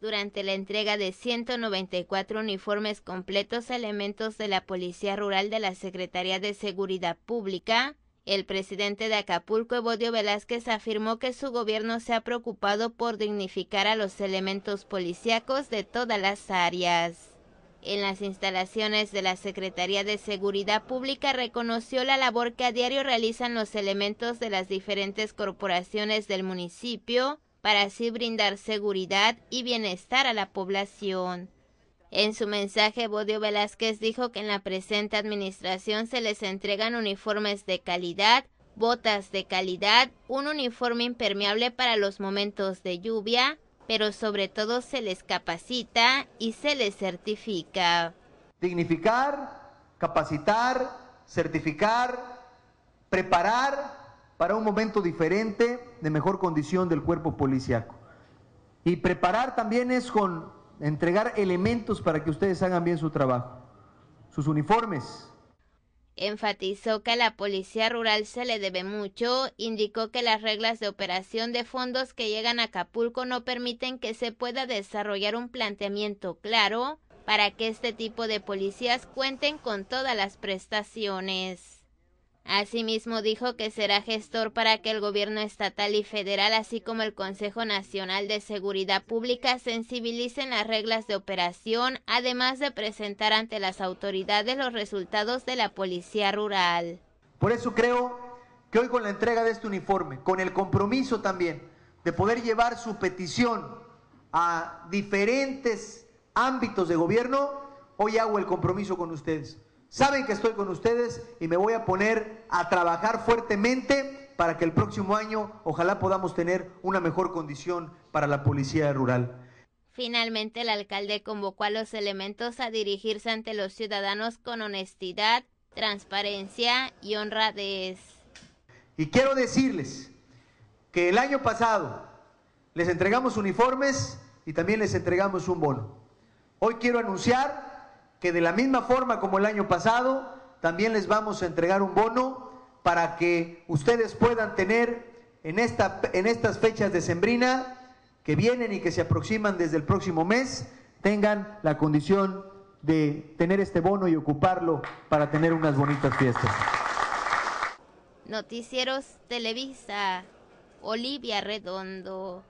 durante la entrega de 194 uniformes completos a elementos de la Policía Rural de la Secretaría de Seguridad Pública, el presidente de Acapulco, Evodio Velázquez, afirmó que su gobierno se ha preocupado por dignificar a los elementos policíacos de todas las áreas. En las instalaciones de la Secretaría de Seguridad Pública reconoció la labor que a diario realizan los elementos de las diferentes corporaciones del municipio para así brindar seguridad y bienestar a la población. En su mensaje, Bodio Velázquez dijo que en la presente administración se les entregan uniformes de calidad, botas de calidad, un uniforme impermeable para los momentos de lluvia, pero sobre todo se les capacita y se les certifica. Dignificar, capacitar, certificar, preparar para un momento diferente de mejor condición del cuerpo policiaco. Y preparar también es con entregar elementos para que ustedes hagan bien su trabajo, sus uniformes. Enfatizó que a la Policía Rural se le debe mucho, indicó que las reglas de operación de fondos que llegan a Acapulco no permiten que se pueda desarrollar un planteamiento claro para que este tipo de policías cuenten con todas las prestaciones. Asimismo dijo que será gestor para que el gobierno estatal y federal, así como el Consejo Nacional de Seguridad Pública, sensibilicen las reglas de operación, además de presentar ante las autoridades los resultados de la Policía Rural. Por eso creo que hoy con la entrega de este uniforme, con el compromiso también de poder llevar su petición a diferentes ámbitos de gobierno, hoy hago el compromiso con ustedes Saben que estoy con ustedes y me voy a poner a trabajar fuertemente para que el próximo año ojalá podamos tener una mejor condición para la policía rural. Finalmente, el alcalde convocó a los elementos a dirigirse ante los ciudadanos con honestidad, transparencia y honradez. Y quiero decirles que el año pasado les entregamos uniformes y también les entregamos un bono. Hoy quiero anunciar que de la misma forma como el año pasado, también les vamos a entregar un bono para que ustedes puedan tener en, esta, en estas fechas de sembrina que vienen y que se aproximan desde el próximo mes, tengan la condición de tener este bono y ocuparlo para tener unas bonitas fiestas. Noticieros Televisa, Olivia Redondo.